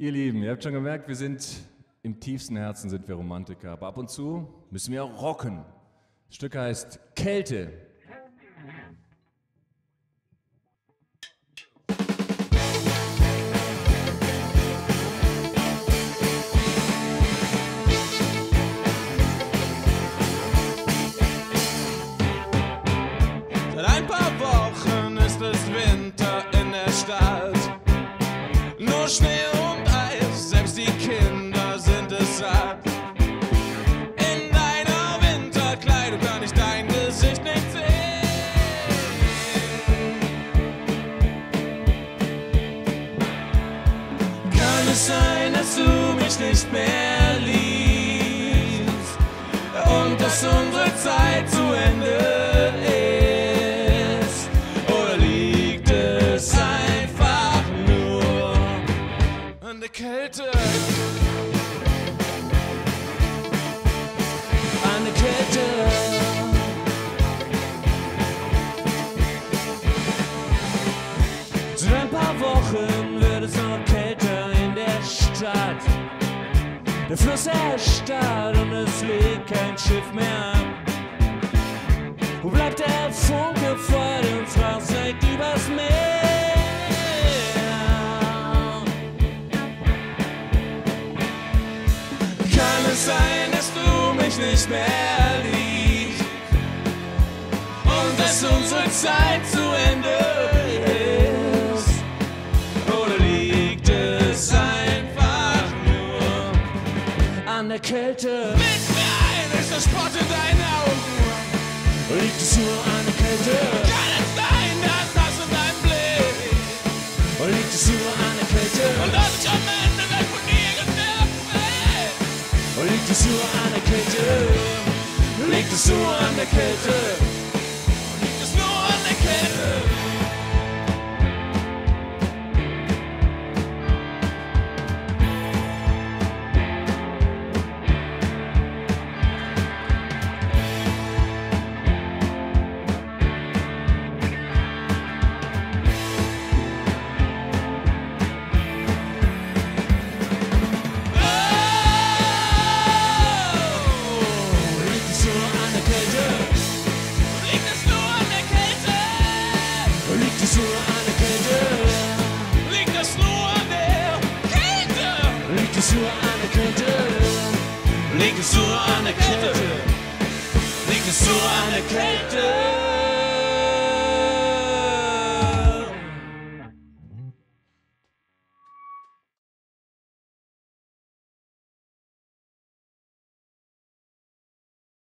Ihr Lieben, ihr habt schon gemerkt, wir sind im tiefsten Herzen sind wir Romantiker, aber ab und zu müssen wir auch rocken. Das Stück heißt Kälte. Seit ein paar Wochen ist es Winter in der Stadt. Nur Schnee sein, dass du mich nicht mehr liebst und dass unsere Zeit zu Ende ist? Der Fluss erstarrt und es liegt kein Schiff mehr. Wo bleibt der Funke vor, der uns rauszeigt übers Meer? Kann es sein, dass du mich nicht mehr liebst und dass unsere Zeit zu Ende ist? Der Kälte? Mit mir ist der Spott in deinen Augen? Liegt es nur an der Kälte? Kann es sein, dass das in deinem Blick? Liegt es nur an der Kälte? Und dass ich am Ende weg von dir genervt bin? Liegt es nur an der Kälte? Liegt es nur an der Kälte? Liegst du an der Kälte? Liegst du an der Kälte?